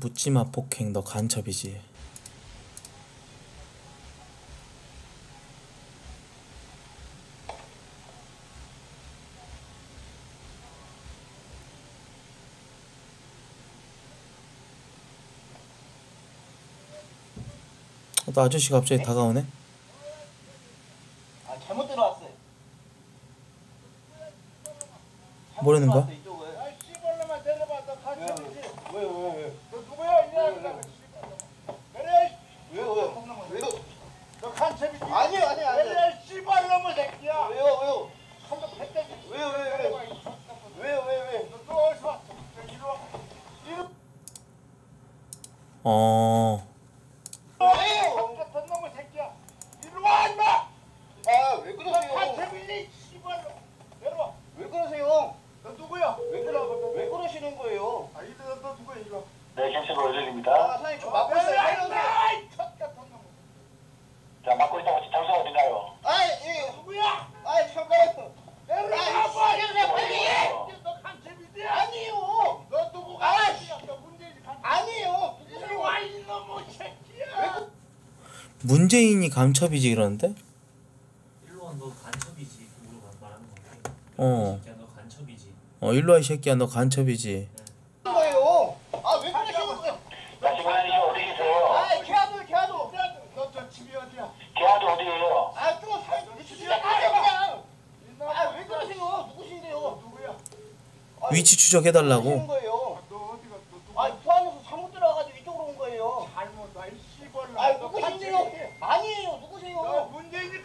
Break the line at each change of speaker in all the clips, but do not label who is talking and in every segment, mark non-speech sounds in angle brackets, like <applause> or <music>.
묻지마 폭행. 너 간첩이지. 어, 또 아저씨 갑자기 다가오네
아 잘못 들어왔어요. 잘못
뭐라는 거야?
들어왔어, 이쪽을.
아 씨발놈아 내려봐 너 간첩이지
왜, 왜, 왜?
너 누구야 이 녀석아 그래
왜, 왜? 왜요?
너 간첩이지
아니요, 아니요, 아니요.
그래 씨발놈의 새끼야
왜요, 왜요?
한번 뱉다지
왜요, 왜요, 왜요? 왜요, 왜요, 왜?
너 어디서 왔어 저 이리 와 이리
어
와
왜요?
같은 놈의 새끼야 이리 와 임마
아,
왜너
그러세요?
간첩이지 씨발놈 내려와
왜 그러세요?
너 누구야
왜 그러, 왜 그러시는 거예요?
아 이리 너 누구야 와
네, 경찰
아,
월전입니다.
사장님, 저 막고 있어요.
내려와 이첫 같은 놈
자, 맡고 있던 곳이 장소 어딘가요?
아, 예.
누구야
아, 잠깐만요.
내려와
아,
빨리
시끄러워, 빨리.
너 간첩이지
아니요.
너 누구
아,
간첩
아니에요.
이리 와 이놈의 새끼야
문재인이 간첩이지 그러는데
일로와 너 간첩이지 그 물어 말하는 거
어.
너 간첩이지
어 일로 와 이 새끼야 너 간첩이지
거예요. 아, 왜 그러시는 거예요?
자, 지금 어디 계세요?
아, 개화도, 개화도.
너저 집이 어디야
계화도 어디예요?
아, 좀 살, 주시면 안 그냥. 아, 왜 그러세요? 누구신데요?
누구야
아,
위치 추적해달라고
거예요?
너 어디가 너 누구
아, 포항에서 잘못 들어와가지고 이쪽으로 온 거예요.
잘못 와이 씨발놈
아,
너
누구신데요?
간첩이지?
아니에요,
너
누구세요?
문재인이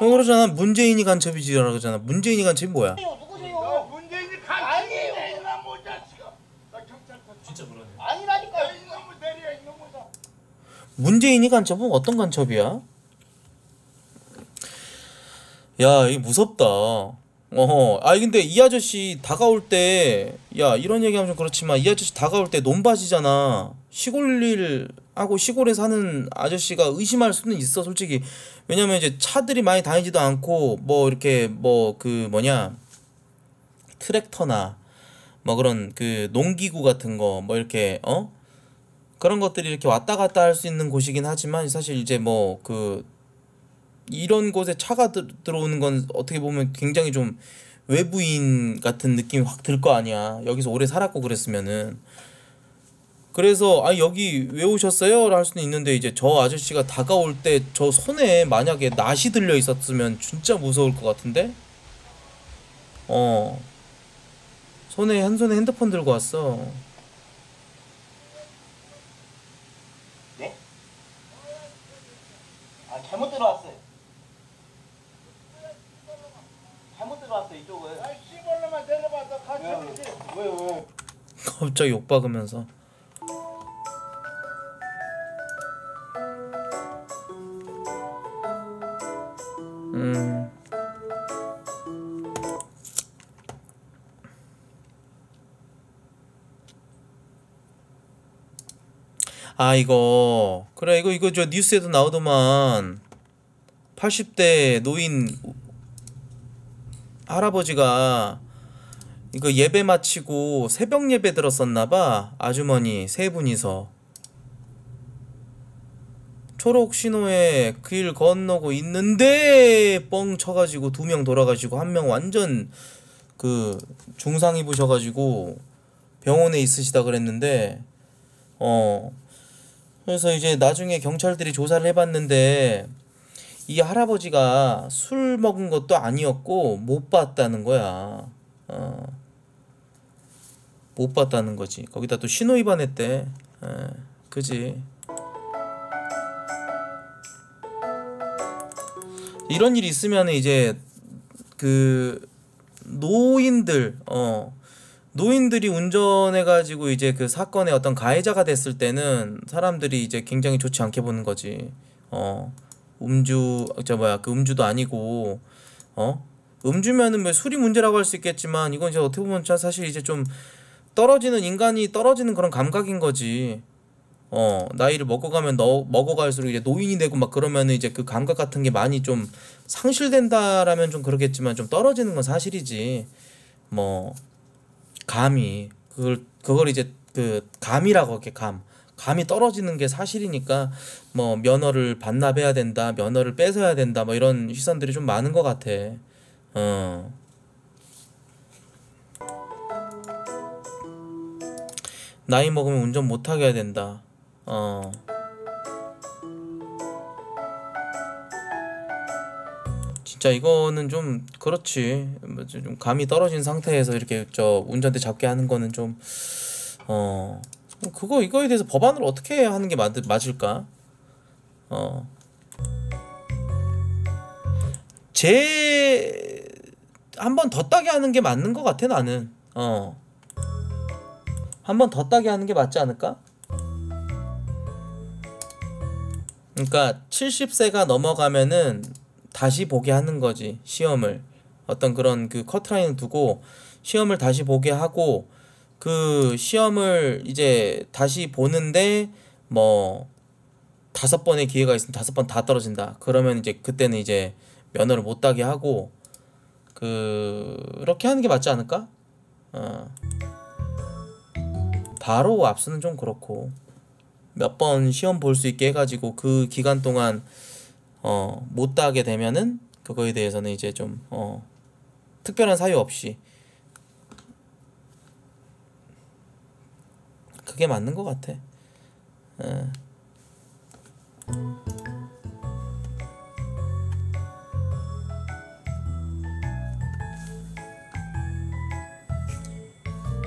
어 그러잖아 문재인이 간첩이지라고 그러잖아 문재인이 간첩이 뭐야
누구세요?
문재인이
아니에요.
간첩이지 이놈의 자식아 나 경찰서
진짜 그러네
야
아니라니까요.
이놈의 내리야 이놈의 자
문재인이 간첩은 어떤 간첩이야? 야, 이 무섭다. 어허. 아니 근데 이 아저씨 다가올 때, 야 이런 얘기하면 좀 그렇지만 이 아저씨 다가올 때 논밭이잖아. 시골 일 하고 시골에 사는 아저씨가 의심할 수는 있어, 솔직히. 왜냐면 이제 차들이 많이 다니지도 않고 뭐 이렇게 뭐 그 뭐냐 트랙터나 뭐 그런 그 농기구 같은 거 뭐 이렇게 어 그런 것들이 이렇게 왔다 갔다 할 수 있는 곳이긴 하지만 사실 이제 뭐 그 이런 곳에 차가 들, 들어오는 건 어떻게 보면 굉장히 좀 외부인 같은 느낌이 확 들 거 아니야. 여기서 오래 살았고 그랬으면은. 그래서 아 여기 왜 오셨어요? 할 수는 있는데 이제 저 아저씨가 다가올 때 저 손에 만약에 낫이 들려 있었으면 진짜 무서울 것 같은데? 어. 손에 한 손에 핸드폰 들고 왔어.
네? 아, 잘못 들어왔어요. 잘못 들어왔어, 이쪽을.
야 씨발놈아 내려봐 너 간첩이지
왜, 왜?
갑자기 욕 박으면서 음. 아 이거. 그래 이거 이거 저 뉴스에도 나오더만. 80대 노인 할아버지가 이거 예배 마치고 새벽 예배 들었었나 봐 아주머니 세 분이서 초록 신호에 그길 건너고 있는데 뻥 쳐가지고 두 명 돌아가시고 한 명 완전 그 중상 입으셔가지고 병원에 있으시다 그랬는데 어 그래서 이제 나중에 경찰들이 조사를 해봤는데 이 할아버지가 술 먹은 것도 아니었고 못 봤다는 거야. 어. 못 봤다는 거지. 거기다 또 신호 위반했대. 에, 그지. 이런 일이 있으면 이제 그 노인들 어 노인들이 운전해 가지고 이제 그 사건의 어떤 가해자가 됐을 때는 사람들이 이제 굉장히 좋지 않게 보는 거지. 어. 음주 저 뭐야 그 음주도 아니고 어 음주면은 뭐 술이 문제라고 할 수 있겠지만 이건 이제 어떻게 보면 자 사실 이제 좀 떨어지는 인간이 떨어지는 그런 감각인 거지 어 나이를 먹어가면 너 먹어갈수록 이제 노인이 되고 막 그러면은 이제 그 감각 같은 게 많이 좀 상실된다라면 좀 그러겠지만 좀 떨어지는 건 사실이지. 뭐 감히 그걸 그걸 이제 그 감이라고 할게 감. 감이 떨어지는 게 사실이니까 뭐 면허를 반납해야 된다 면허를 뺏어야 된다 뭐 이런 시선들이 좀 많은 것 같아. 어. 나이 먹으면 운전 못하게 해야 된다 어 진짜 이거는 좀 그렇지 뭐좀 감이 떨어진 상태에서 이렇게 저 운전대 잡게 하는 거는 좀 어, 뭐 그거 이거에 대해서 법안을 어떻게 하는 게 맞, 맞을까? 어. 제 한번 더 따게 하는 게 맞는 것 같아 나는. 어. 한번 더 따게 하는 게 맞지 않을까? 그러니까 70세가 넘어가면은 다시 보게 하는 거지 시험을 어떤 그런 그 커트라인을 두고 시험을 다시 보게 하고 그 시험을 이제 다시 보는데 뭐 다섯 번의 기회가 있으면 다섯 번 다 떨어진다. 그러면 이제 그때는 이제 면허를 못 따게 하고 그렇게 하는 게 맞지 않을까? 어. 바로 압수는 좀 그렇고 몇 번 시험 볼 수 있게 해가지고 그 기간 동안 어, 못 따게 되면은 그거에 대해서는 이제 좀 어, 특별한 사유 없이 그게 맞는 것 같아. 예.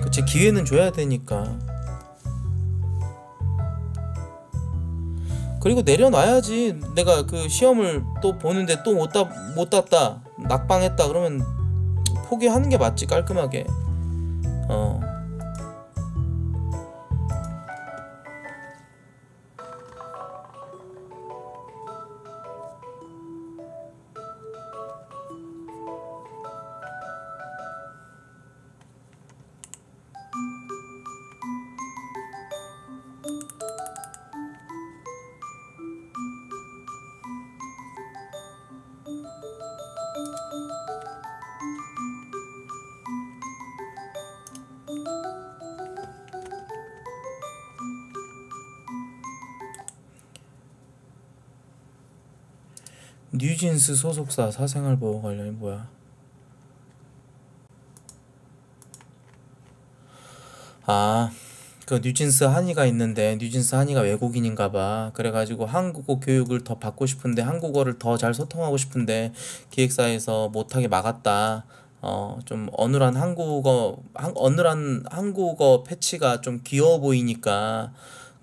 그치 기회는 줘야 되니까. 그리고 내려놔야지. 내가 그 시험을 또 보는데 또못 따, 못 땄다. 낙방했다. 그러면 포기하는 게 맞지 깔끔하게. 어. 뉴진스 소속사 사생활 보호 관련이 뭐야? 아, 그 뉴진스 한이가 있는데 뉴진스 한이가 외국인인가 봐. 그래가지고 한국어 교육을 더 받고 싶은데 한국어를 더 잘 소통하고 싶은데 기획사에서 못하게 막았다. 어, 좀 어눌한 한국어, 한, 어눌한 한국어 패치가 좀 귀여워 보이니까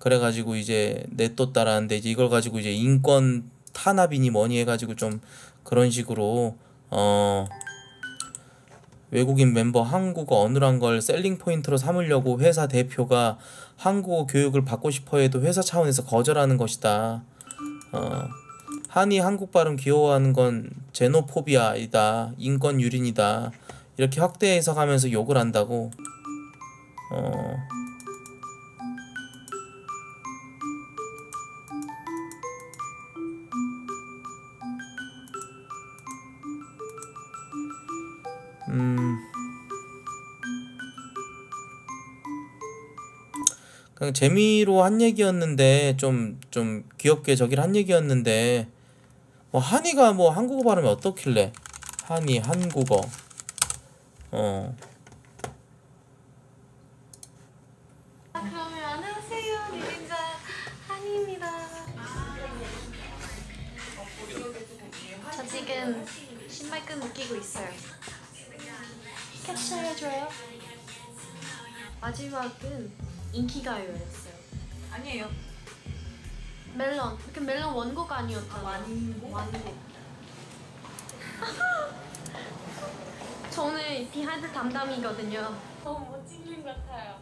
그래가지고 이제 냅뒀다라는데 이제 이걸 가지고 이제 인권 탄압이니 뭐니 해가지고 좀 그런 식으로 어 외국인 멤버 한국어 어눌한 걸 셀링 포인트로 삼으려고 회사 대표가 한국어 교육을 받고 싶어 해도 회사 차원에서 거절하는 것이다. 어 한이 한국 발음 귀여워하는 건 제노포비아이다. 인권 유린이다. 이렇게 확대 해석하면서 욕을 한다고. 어 음. 그냥 재미로 한 얘기였는데 좀좀 귀엽게 저기를 한 얘기였는데 뭐 한이가 뭐 한국어 발음이 어떻길래? 한이 한국어. 어
완곡?
완곡 <laughs> 저는 비하인드 담당이거든요. 너무 멋진 님 같아요.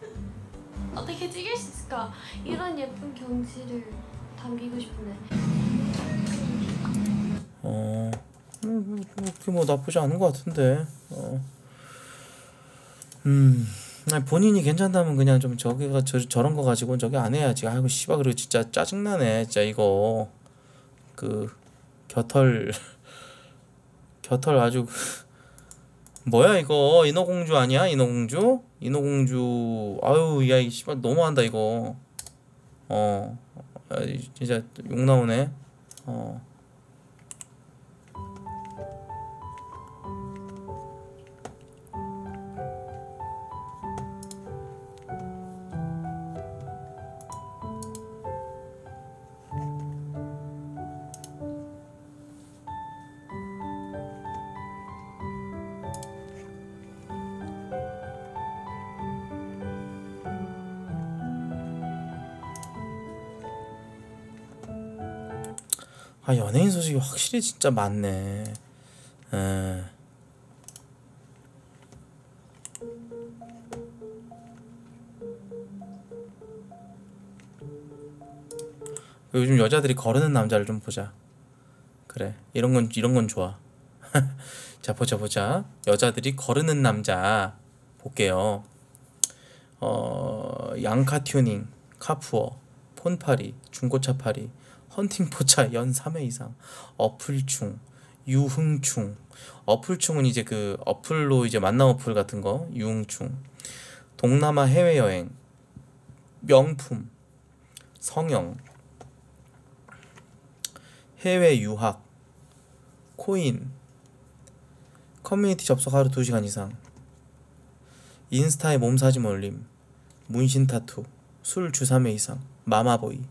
<laughs> 어떻게 찍을 수 있을까? 이런 예쁜 경치를 담기고 싶은데.
어, 음, 뭐, 그게 뭐 나쁘지 않은 것 같은데. 어. 음, 아니, 본인이 괜찮다면 그냥 좀 저기가 저, 저런 거 가지고 저기 안 해야지. 아이고 씨발 그리고 진짜 짜증나네. 진짜 이거. 그 겨털 <laughs> 겨털 아주 <laughs> 뭐야 이거? 인어공주 아니야? 인어공주? 인어공주. 아유 야이 씨발 너무한다 이거. 어 야, 이- 진짜 욕 나오네. 어 아 연예인 소식이 확실히 진짜 많네. 에. 요즘 여자들이 거르는 남자를 좀 보자. 그래 이런 건 이런 건 좋아. <laughs> 자 보자 보자 여자들이 거르는 남자 볼게요. 어 양카 튜닝, 카푸어, 폰팔이, 중고차 팔이, 헌팅포차 연 3회 이상, 어플충, 유흥충. 어플충은 이제 그 어플로 이제 만남 어플 같은 거, 유흥충. 동남아 해외 여행, 명품, 성형, 해외 유학, 코인, 커뮤니티 접속 하루 2시간 이상, 인스타에 몸사진 올림, 문신 타투, 술주 3회 이상, 마마보이,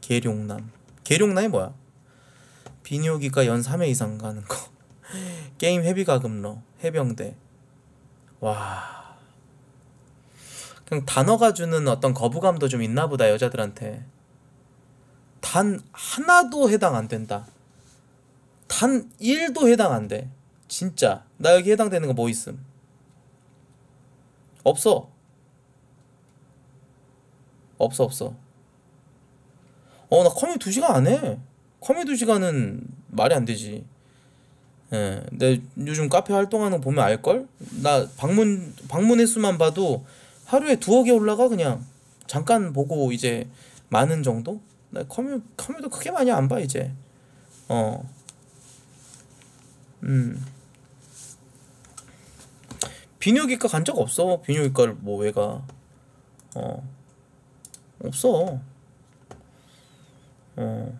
계룡남. 계룡남이 뭐야? 비뇨기과 연 3회 이상 가는 거. <laughs> 게임 회비 가금러, 해병대. 와. 그냥 단어가 주는 어떤 거부감도 좀 있나 보다 여자들한테. 단 하나도 해당 안 된다. 단 1도 해당 안 돼. 진짜. 나 여기 해당되는 거 뭐 있음? 없어. 없어 없어. 어 나 커뮤 2시간 안 해. 커뮤 2시간은 말이 안 되지. 예. 내 요즘 카페 활동하는 거 보면 알걸? 나 방문 방문 횟수만 봐도 하루에 두어 개 올라가 그냥. 잠깐 보고 이제 많은 정도? 나 커뮤 커뮤도 크게 많이 안 봐 이제. 어. 음. 비뇨기과 간 적 없어. 비뇨기과를 뭐 왜 가? 어. 없어. 어.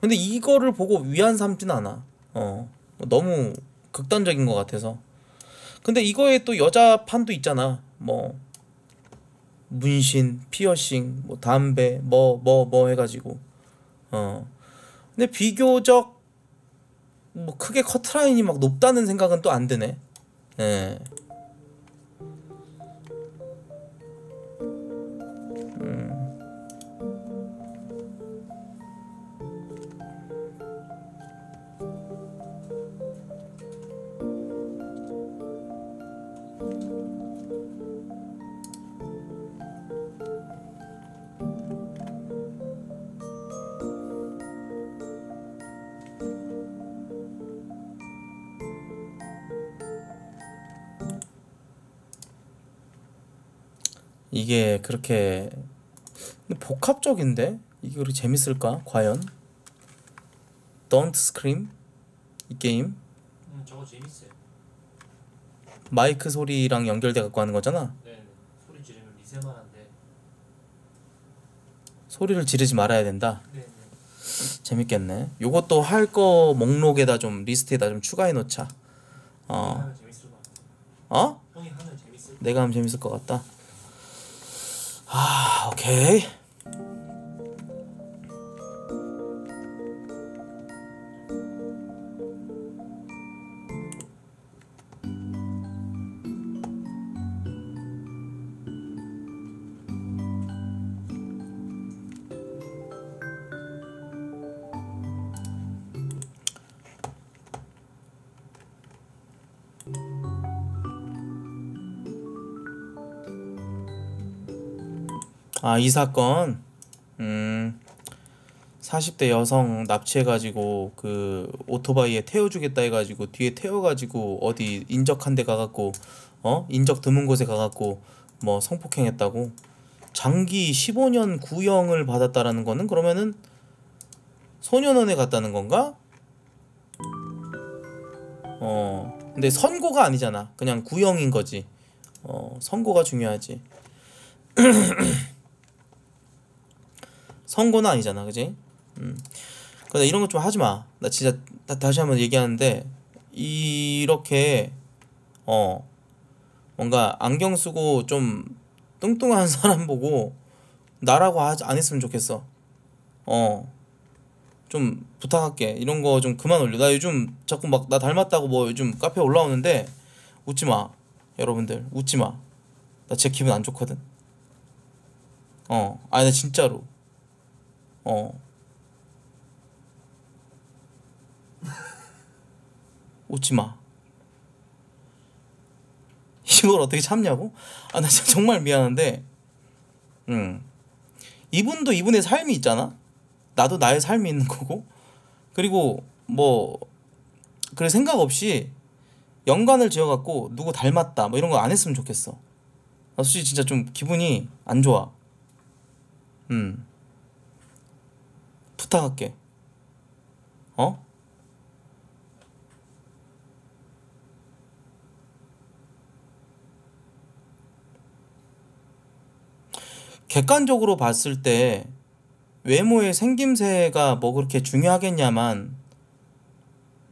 근데 이거를 보고 위안 삼진 않아. 어. 뭐 너무 극단적인 것 같아서. 근데 이거에 또 여자 판도 있잖아. 뭐 문신, 피어싱, 뭐 담배, 뭐 뭐 뭐 해가지고. 어. 근데 비교적 뭐 크게 커트라인이 막 높다는 생각은 또 안 드네. 예. 이게 그렇게 복합적인데 이게 그렇게 재밌을까 과연? Don't Scream 이 게임
음 저거 재밌어요.
마이크 소리랑 연결돼 갖고 하는 거잖아.
네 소리 지르면 미세만한데.
소리를 지르지 말아야 된다.
네네.
재밌겠네. 요것도 할 거 목록에다 좀 리스트에다 좀 추가해 놓자. 어. 어? 내가 하면 재밌을 것 같다. 아, 아, 이 사건. 음. 40대 여성 납치해가지고 그 오토바이에 태워주겠다 해가지고 뒤에 태워가지고 어디 인적한 데 가갖고 어 인적 드문 곳에 가갖고 뭐 성폭행했다고 장기 15년 구형을 받았다라는 거는 그러면은 소년원에 갔다는 건가? 어 근데 선고가 아니잖아. 그냥 구형인 거지. 어, 선고가 중요하지. <clears throat> 선고는 아니잖아, 그지? 음. 근데 이런 거 좀 하지 마. 나 진짜 다, 다시 한번 얘기하는데 이렇게 어 뭔가 안경 쓰고 좀 뚱뚱한 <laughs> 사람 보고 나라고 하지 안 했으면 좋겠어. 어. 좀 부탁할게. 이런 거 좀 그만 올려. 나 요즘 자꾸 막 나 닮았다고 뭐 요즘 카페 올라오는데 웃지 마. 여러분들 웃지 마. 나 진짜 기분 안 좋거든. 어. 아니 나 진짜로. 어. <laughs> 웃지 마. 이걸 어떻게 참냐고? 아 나 진짜 정말 미안한데. 음. 이분도 이분의 삶이 있잖아. 나도 나의 삶이 있는 거고. 그리고 뭐 그래 생각 없이 연관을 지어갖고 누구 닮았다 뭐 이런 거 안 했으면 좋겠어. 나 솔직히 진짜 좀 기분이 안 좋아. 음. 부탁할게. 어? 객관적으로 봤을 때 외모의 생김새가 뭐 그렇게 중요하겠냐만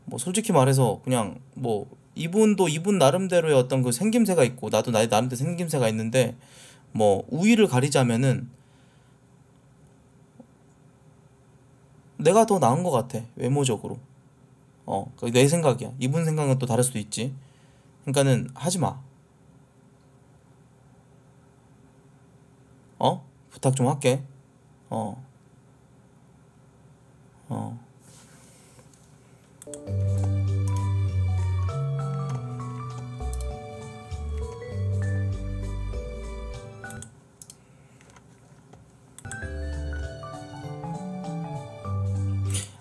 뭐 솔직히 말해서 그냥 뭐 이분도 이분 나름대로의 어떤 그 생김새가 있고 나도 나의 나름대로 생김새가 있는데 뭐 우위를 가리자면은 내가 더 나은 것 같아 외모적으로 어 그게 내 생각이야 이분 생각은 또 다를 수도 있지 그러니까는 하지 마 어? 부탁 좀 할게. 어. 어.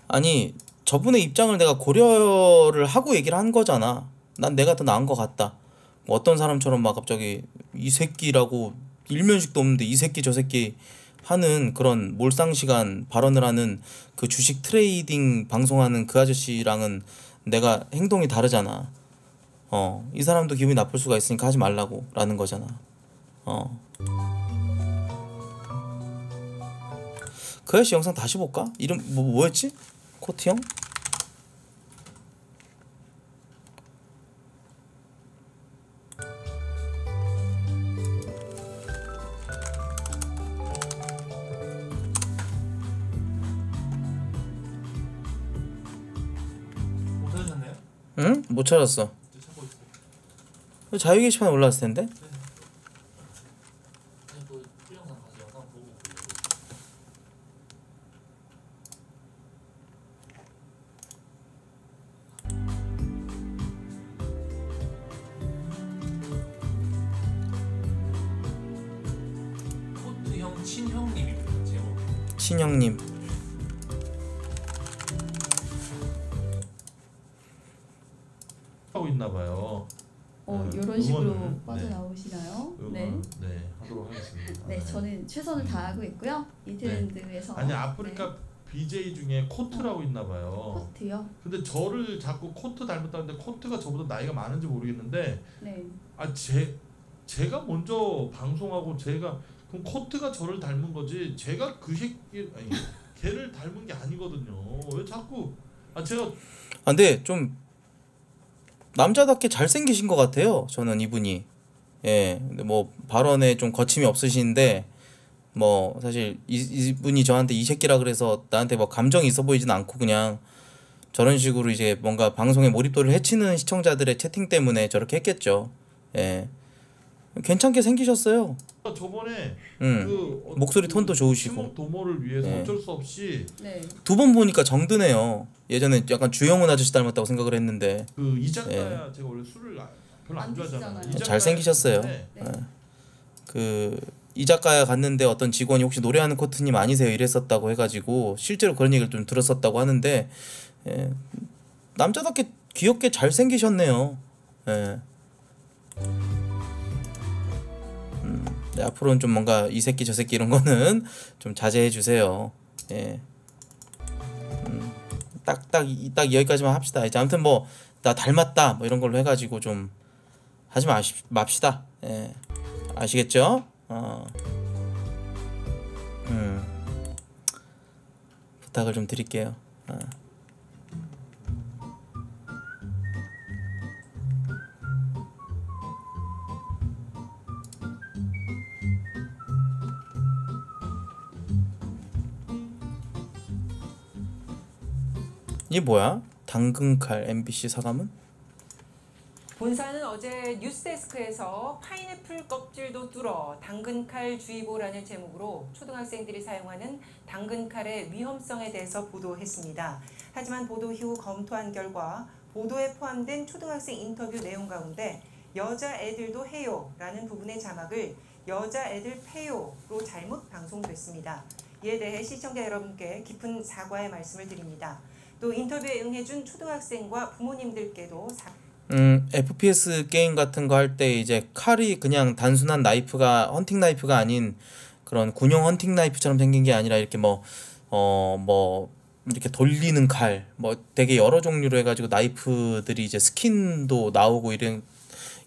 아니, 저분의 입장을 내가 고려를 하고 얘기를 한 거잖아. 난 내가 더 나은 것 같다. 뭐 어떤 사람처럼 막 갑자기 이 새끼라고 일면식도 없는데 이 새끼 저 새끼 하는 그런 몰상식한 발언을 하는 그 주식 트레이딩 방송하는 그 아저씨랑은 내가 행동이 다르잖아. 어, 이 사람도 기분이 나쁠 수가 있으니까 하지 말라고 라는 거잖아. 어. 그 아저씨 영상 다시 볼까? 이름 뭐 뭐였지? 코트 형?
못 찾으셨나요?
응? 못 찾았어.
있어요.
자유 게시판에 올라왔을 텐데.
아 코트형 친형님입니다. 제목.
신영님.
하고 있나 봐요.
어,
네,
이런 식으로
응원을,
빠져나오시나요?
응원,
네.
네. 하도록 하겠습니다.
네, 저는 최선을 다하고 있고요. 이 트렌드에서
아니 아프리카 BJ 중에 코트라고 있나
네.
봐요.
코트요.
근데 저를 자꾸 코트 닮았다는데 코트가 저보다 나이가 많은지 모르겠는데
네.
아 제 제가 먼저 방송하고 제가 그럼 코트가 저를 닮은 거지 제가 그 새끼 아니 걔를 닮은 게 아니거든요. 왜 자꾸 아 제가
아, 근데 좀 남자답게 잘생기신 것 같아요. 저는 이분이. 예. 근데 뭐 발언에 좀 거침이 없으신데 뭐 사실 이, 이분이 저한테 이 새끼라 그래서 나한테 뭐 감정이 있어 보이진 않고 그냥 저런 식으로 이제 뭔가 방송에 몰입도를 해치는 시청자들의 채팅 때문에 저렇게 했겠죠. 예. 괜찮게 생기셨어요.
저번에
음.
그 어,
목소리 톤도 좋으시고.
도모를 위해서
네.
어쩔 수 없이
네.
두 번 보니까 정드네요. 예전에 약간 주영훈 아저씨 닮았다고 생각을 했는데
그 이작가야 제가 원래 술을 아- 별로 안
안
좋아하잖아요. 이작가야
잘생기셨어요.
때문에
네.
그 이작가야 갔는데 어떤 직원이 혹시 노래하는 코트님 아니세요 이랬었다고 해가지고 실제로 그런 얘기를 좀 들었었다고 하는데 예, 남자답게 귀엽게 잘 생기셨네요. 예. 음, 네, 앞으로는 좀 뭔가 이 새끼 저 새끼 이런 거는 좀 자제해 주세요. 예. 음, 딱 딱 딱 여기까지만 합시다. 이제 아무튼 뭐 나 닮았다 뭐 이런 걸로 해가지고 좀 하지 마시, 맙시다. 예. 아시겠죠? 어. 음. 부탁을 좀 드릴게요. 어. 이게 뭐야? 당근칼 MBC 사과문?
본사는 어제 뉴스데스크에서 파인애플 껍질도 뚫어 당근칼 주의보라는 제목으로 초등학생들이 사용하는 당근칼의 위험성에 대해서 보도했습니다. 하지만 보도 이후 검토한 결과 보도에 포함된 초등학생 인터뷰 내용 가운데 여자 애들도 해요라는 부분의 자막을 여자 애들 패요로 잘못 방송됐습니다. 이에 대해 시청자 여러분께 깊은 사과의 말씀을 드립니다. 또 인터뷰에 응해준 초등학생과 부모님들께도 사
음, FPS 게임 같은 거 할 때 이제 칼이 그냥 단순한 나이프가 헌팅 나이프가 아닌 그런 군용 헌팅 나이프처럼 생긴 게 아니라 이렇게 뭐 어 뭐 이렇게 돌리는 칼 뭐 되게 여러 종류로 해가지고 나이프들이 이제 스킨도 나오고 이런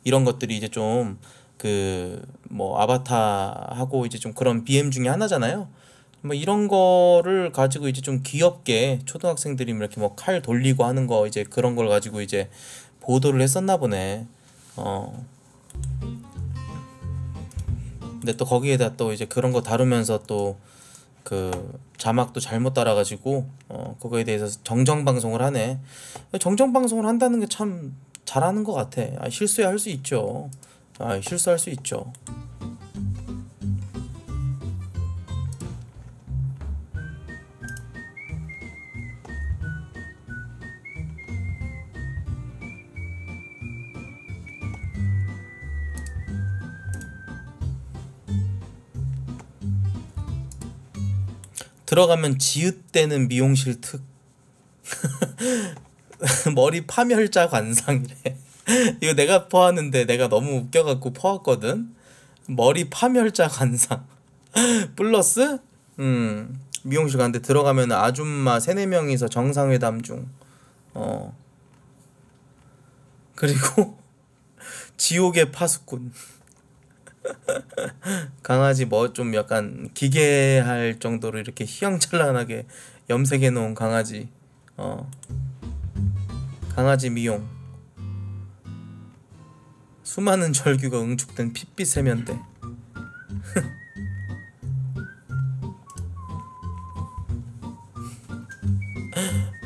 이런 것들이 이제 좀 그 뭐 아바타하고 이제 좀 그런 BM 중에 하나잖아요. 뭐 이런 거를 가지고 이제 좀 귀엽게 초등학생들이 이렇게 뭐 칼 돌리고 하는 거 이제 그런 걸 가지고 이제 보도를 했었나 보네. 어. 근데 또 거기에다 또 이제 그런 거 다루면서 또 그 자막도 잘못 따라가지고 어 그거에 대해서 정정 방송을 하네. 정정 방송을 한다는 게 참 잘하는 것 같아. 아, 실수야 할 수 있죠. 아, 실수할 수 있죠. 들어가면 지읒대는 미용실 특 <laughs> 머리 파멸자 관상이래. 이거 내가 퍼왔는데 내가 너무 웃겨갖고 퍼왔거든. 머리 파멸자 관상. 플러스 음 미용실 갔는데 들어가면 아줌마 세네 명이서 정상회담 중어. 그리고 <laughs> 지옥의 파수꾼 <laughs> 강아지 뭐 좀 약간 기괴할 정도로 이렇게 휘황찬란하게 염색해 놓은 강아지 어 강아지 미용. 수많은 절규가 응축된 핏빛 세면대 <laughs>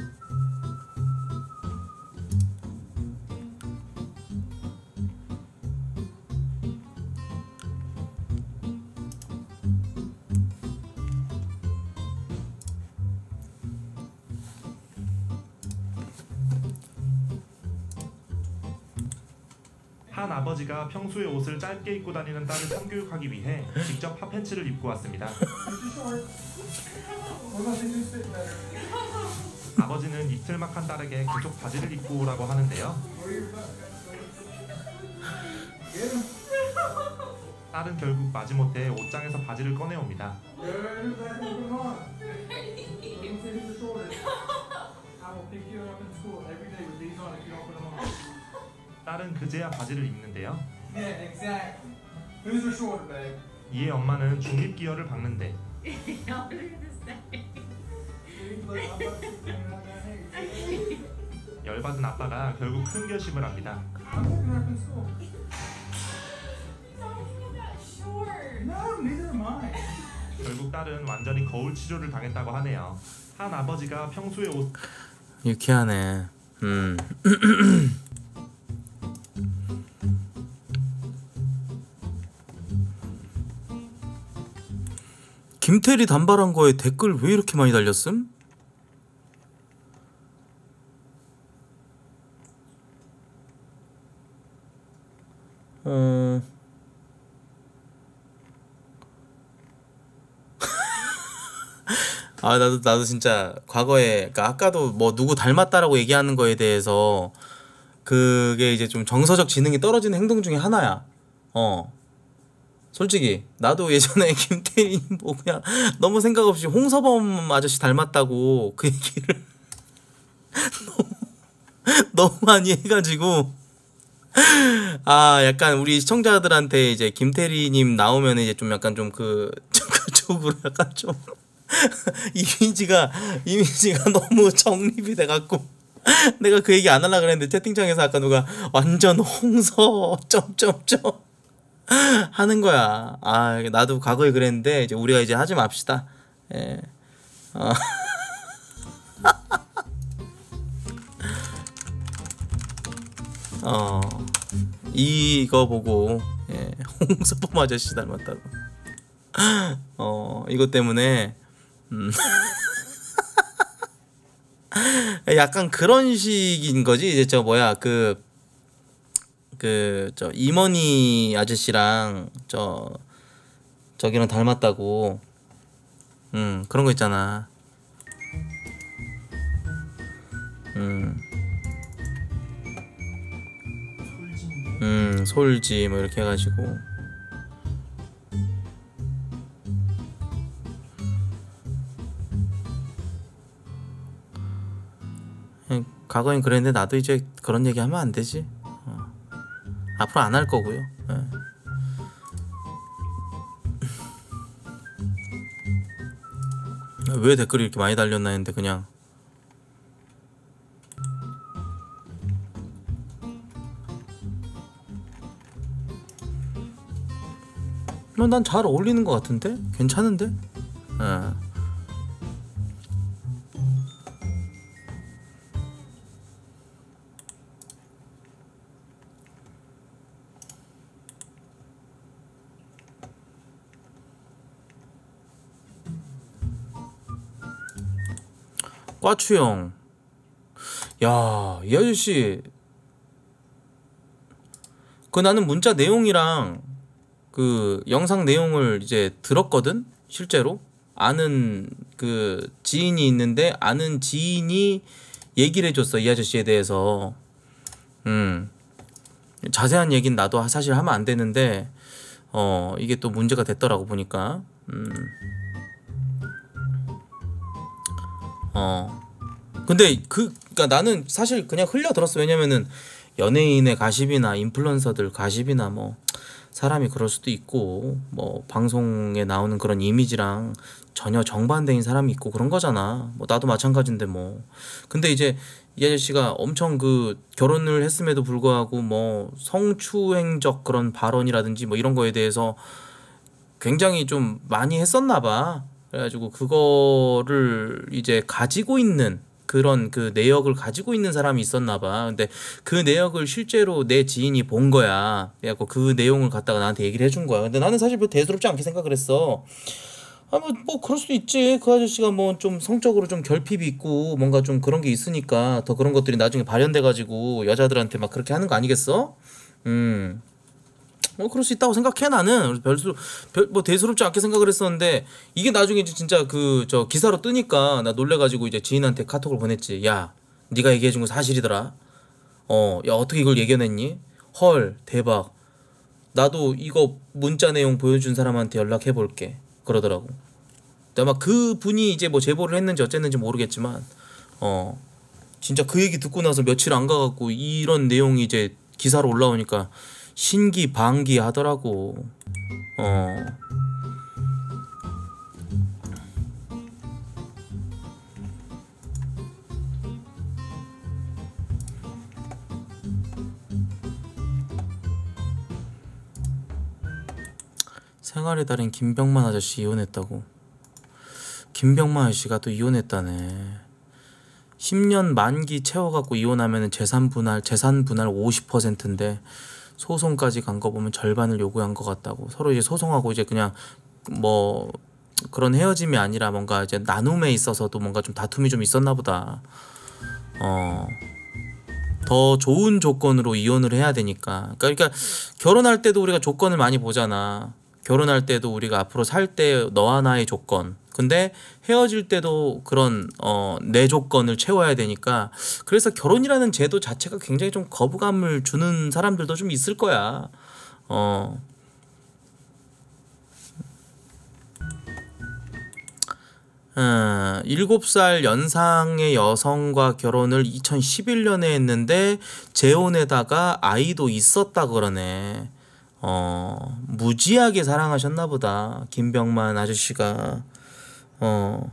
아버지가 평소에 옷을 짧게 입고 다니는 딸을 성교육하기 위해 직접 핫팬츠를 입고 왔습니다. 아버지는 이틀막한 딸에게 계속 바지를 입고 오라고 하는데요. 딸은 결국 마지못해 옷장에서 바지를 꺼내옵니다. <laughs> 딸은 그제야 바지를 입는데요. 이에 엄마는 중립 기어를 박는데 <laughs> 열받은 아빠가 결국 큰 결심을 합니다. 결국 딸은 완전히 거울 치료를 당했다고 하네요. 한 아버지가 평소에 옷
유쾌하네 음 <clears throat> 김태리 단발한 거에 댓글 왜 이렇게 많이 달렸음? 어... <laughs> 아 나도 나도 진짜 과거에 그러니까 아까도 뭐 누구 닮았다라고 얘기하는 거에 대해서 그게 이제 좀 정서적 지능이 떨어지는 행동 중에 하나야. 어. 솔직히 나도 예전에 <laughs> 김태희 뭐 그냥 너무 생각 없이 홍서범 아저씨 닮았다고 그 얘기를 <laughs> 너무 많이 해가지고 아 약간 우리 시청자들한테 이제 김태리님 나오면 이제 좀 약간 좀 그 그쪽으로 약간 좀 <laughs> 이미지가 이미지가 너무 정립이 돼갖고 내가 그 얘기 안 하려 그랬는데 채팅창에서 아까 누가 완전 홍서 점점점 <laughs> 하는 거야. 아 나도 과거에 그랬는데 이제 우리가 이제 하지 맙시다. 예. 어. <laughs> 어 이거 보고 예, 홍서범 아저씨 닮았다고. <laughs> 어 이것 때문에 음. 약간 그런 식인 거지 이제 저 뭐야 그 그저 이머니 아저씨랑 저 저기랑 닮았다고. 음 그런 거 있잖아. 음. 음, 솔지 뭐 이렇게 해가지고. 음, 과거엔 그랬는데 나도 이제 그런 얘기 하면 안 되지. 어. 앞으로 안 할 거고요 예. 왜 댓글이 이렇게 많이 달렸나 했는데 그냥 난 잘 어울리는 것 같은데 괜찮은데 예. 꽈추형 야이 아저씨. 그 나는 문자 내용이랑 그 영상 내용을 이제 들었거든 실제로. 아는 그 지인이 있는데 아는 지인이 얘기를 해줬어 이 아저씨에 대해서. 음. 자세한 얘기는 나도 사실 하면 안 되는데 어 이게 또 문제가 됐더라고 보니까. 음. 어. 근데 그 그니까 나는 사실 그냥 흘려 들었어. 왜냐면은 연예인의 가십이나 인플루언서들 가십이나 뭐 사람이 그럴 수도 있고 뭐 방송에 나오는 그런 이미지랑 전혀 정반대인 사람이 있고 그런 거잖아. 뭐 나도 마찬가지인데 뭐. 근데 이제 이 아저씨가 엄청 그 결혼을 했음에도 불구하고 뭐 성추행적 그런 발언이라든지 뭐 이런 거에 대해서 굉장히 좀 많이 했었나 봐 그래가지고 그거를 이제 가지고 있는 그런 그 내역을 가지고 있는 사람이 있었나 봐. 근데 그 내역을 실제로 내 지인이 본 거야. 그래갖고 그 내용을 갖다가 나한테 얘기를 해준 거야. 근데 나는 사실 별 대수롭지 않게 생각을 했어. 아, 뭐, 뭐, 그럴 수도 있지. 그 아저씨가 뭐 좀 성적으로 좀 결핍이 있고 뭔가 좀 그런 게 있으니까 더 그런 것들이 나중에 발현돼가지고 여자들한테 막 그렇게 하는 거 아니겠어? 음. 뭐 그럴 수 있다고 생각해 나는. 별수 별 뭐 대수롭지 않게 생각을 했었는데 이게 나중에 이제 진짜 그 저 기사로 뜨니까 나 놀래가지고 이제 지인한테 카톡을 보냈지. 야 네가 얘기해준 거 사실이더라. 어야 어떻게 이걸 예견했니? 헐 대박. 나도 이거 문자 내용 보여준 사람한테 연락해 볼게. 그러더라고. 아마 그 분이 이제 뭐 제보를 했는지 어쨌는지 모르겠지만 어 진짜 그 얘기 듣고 나서 며칠 안 가갖고 이런 내용이 이제 기사로 올라오니까 신기 반기 하더라고. 어. 생활의 달인 김병만 아저씨 이혼했다고. 김병만 아저씨가 또 이혼했다네. 10년 만기 채워갖고 이혼하면 재산 분할 재산 분할 50%인데 소송까지 간 거 보면 절반을 요구한 것 같다고. 서로 이제 소송하고 이제 그냥 뭐 그런 헤어짐이 아니라 뭔가 이제 나눔에 있어서도 뭔가 좀 다툼이 좀 있었나 보다. 어. 더 좋은 조건으로 이혼을 해야 되니까. 그러니까, 그러니까 결혼할 때도 우리가 조건을 많이 보잖아 결혼할 때도 우리가 앞으로 살 때 너와 나의 조건 근데 헤어질 때도 그런 어 내 조건을 채워야 되니까 그래서 결혼이라는 제도 자체가 굉장히 좀 거부감을 주는 사람들도 좀 있을 거야. 어. 어, 7살 연상의 여성과 결혼을 2011년에 했는데 재혼에다가 아이도 있었다 그러네. 어, 무지하게 사랑하셨나 보다. 김병만 아저씨가. 어.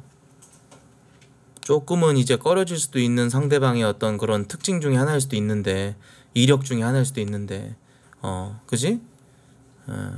조금은 이제 꺼려질 수도 있는 상대방의 어떤 그런 특징 중에 하나일 수도 있는데 이력 중에 하나일 수도 있는데 어 그지? 어.